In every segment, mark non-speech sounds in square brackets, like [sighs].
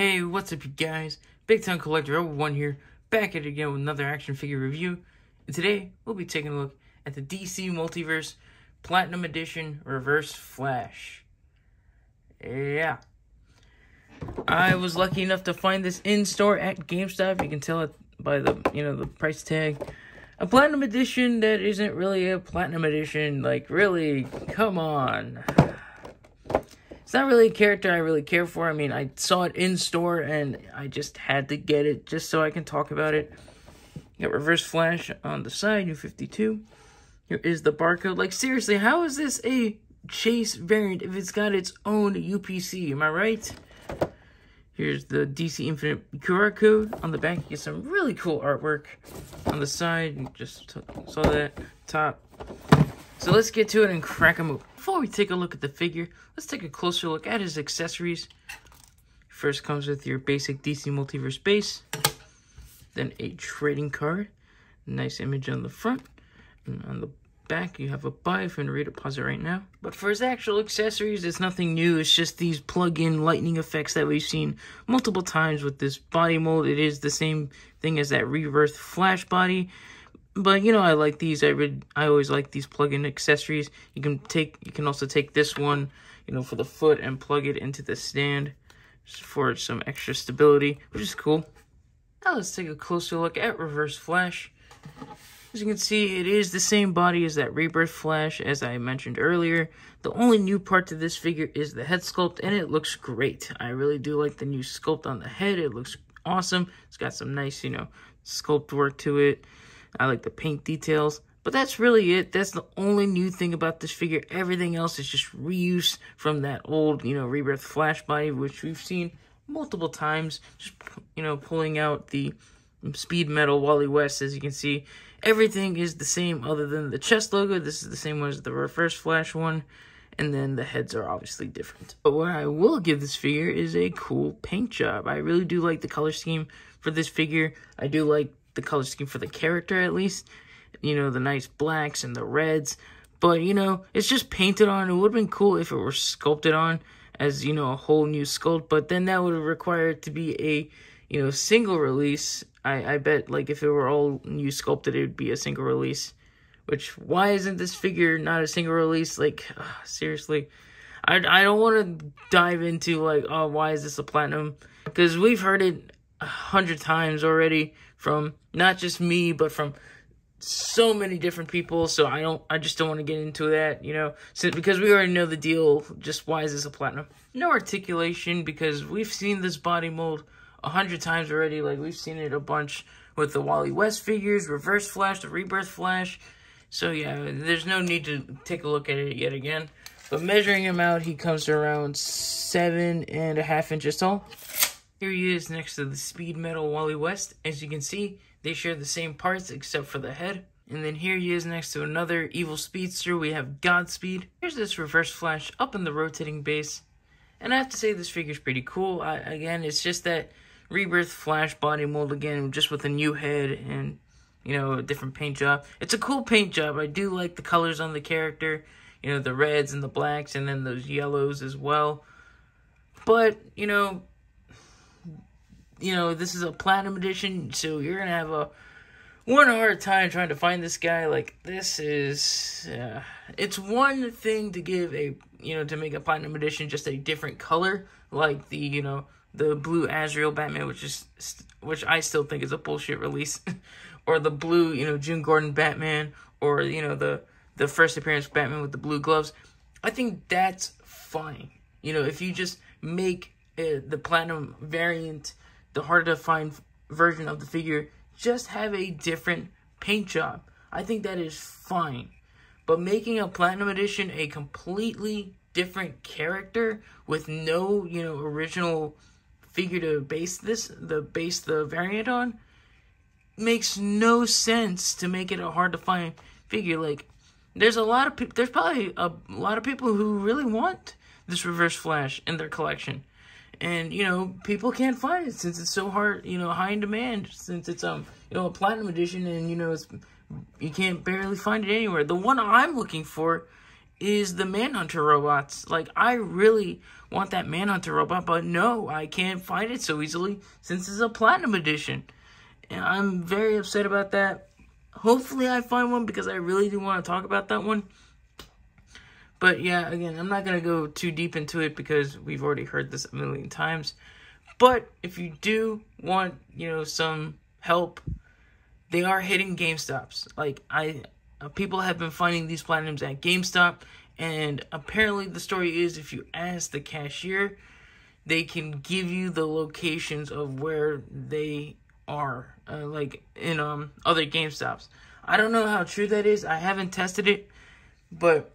Hey, what's up you guys? Big Time Collector 01 here, back at it again with another action figure review. And today, we'll be taking a look at the DC Multiverse Platinum Edition Reverse Flash. Yeah. I was lucky enough to find this in store at GameStop. You can tell it by the, you know, the price tag. A Platinum Edition that isn't really a Platinum Edition. Like, really, come on. It's not really a character I really care for. I mean, I saw it in store and I just had to get it just so I can talk about it. Got Reverse Flash on the side, New 52. Here is the barcode. Like, seriously, how is this a Chase variant if it's got its own UPC? Am I right? Here's the DC Infinite QR code. On the back, you get some really cool artwork. On the side, you just saw that. Top. So let's get to it and crack them open. Before we take a look at the figure, let's take a closer look at his accessories. First comes with your basic DC Multiverse base, then a trading card, nice image on the front, and on the back you have a buy if you want to read it, pause it right now. But for his actual accessories, it's nothing new, it's just these plug-in lightning effects that we've seen multiple times with this body mold. It is the same thing as that Rebirth Flash body, but you know I like these. I would I always like these plug-in accessories. You can take you can also take this one, you know, for the foot and plug it into the stand for some extra stability, which is cool. Now let's take a closer look at Reverse Flash. As you can see, it is the same body as that Rebirth Flash, as I mentioned earlier. The only new part to this figure is the head sculpt, and it looks great. I really do like the new sculpt on the head. It looks awesome. It's got some nice, you know, sculpt work to it. I like the paint details. But that's really it. That's the only new thing about this figure. Everything else is just reuse from that old, you know, Rebirth Flash body, which we've seen multiple times. Just, you know, pulling out the speed metal Wally West, as you can see. Everything is the same other than the chest logo. This is the same one as the Reverse Flash one. And then the heads are obviously different. But what I will give this figure is a cool paint job. I really do like the color scheme for this figure. I do like the color scheme for the character at least. You know, the nice blacks and the reds. But, you know, it's just painted on. It would have been cool if it were sculpted on as, you know, a whole new sculpt. But then that would require it to be a, you know, single release. I, I bet, like, if it were all new sculpted, it would be a single release. Which, why isn't this figure not a single release? Like, ugh, [sighs] seriously. I, I don't want to dive into, like, oh, why is this a platinum? Because we've heard it a hundred times already from not just me, but from so many different people. So I don't, I just don't want to get into that, you know, because we already know the deal. Just why is this a platinum? No articulation because we've seen this body mold a hundred times already. Like we've seen it a bunch with the Wally West figures, Reverse Flash, the Rebirth Flash. So yeah, there's no need to take a look at it yet again. But measuring him out, he comes around seven and a half inches tall. Here he is next to the Speed Metal Wally West. As you can see, they share the same parts except for the head. And then here he is next to another evil speedster. We have Godspeed. Here's this reverse flash up in the rotating base. And I have to say this figure's pretty cool. I, again, it's just that Rebirth Flash body mold again, just with a new head and, you know, a different paint job. It's a cool paint job. I do like the colors on the character. You know, the reds and the blacks and then those yellows as well. But, you know, you know, this is a platinum edition, so you're gonna have a one hard time trying to find this guy. Like this is, uh, it's one thing to give a, you know, to make a platinum edition just a different color, like the, you know, the blue Azrael Batman, which is, which I still think is a bullshit release, [laughs] or the blue, you know, Jim Gordon Batman, or you know the the first appearance Batman with the blue gloves. I think that's fine. You know, if you just make uh, the platinum variant the harder to find version of the figure, just have a different paint job. I think that is fine. But making a Platinum Edition a completely different character with no, you know, original figure to base this, the base the variant on, makes no sense to make it a hard to find figure. Like, there's a lot of people, there's probably a lot of people who really want this Reverse Flash in their collection and you know people can't find it since it's so hard you know high in demand since it's um you know a platinum edition and you know it's you can't barely find it anywhere the one i'm looking for is the Manhunter robots. Like, I really want that Manhunter robot, but no, I can't find it so easily since it's a Platinum Edition. And I'm very upset about that. Hopefully I find one because I really do want to talk about that one. But yeah, again, I'm not going to go too deep into it because we've already heard this a million times. But if you do want, you know, some help, they are hitting GameStops. Like I uh, people have been finding these platinums at GameStop and apparently the story is if you ask the cashier, they can give you the locations of where they are, uh, like in um other GameStops. I don't know how true that is. I haven't tested it, but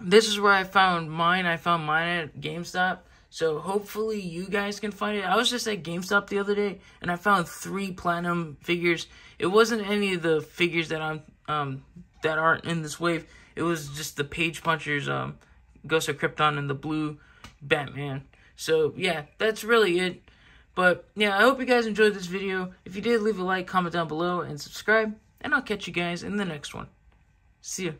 this is where I found mine. I found mine at GameStop. So hopefully you guys can find it. I was just at GameStop the other day and I found three platinum figures. It wasn't any of the figures that I'm um that aren't in this wave. It was just the page punchers, um, Ghost of Krypton and the blue Batman. So yeah, that's really it. But yeah, I hope you guys enjoyed this video. If you did, leave a like, comment down below, and subscribe. And I'll catch you guys in the next one. See ya.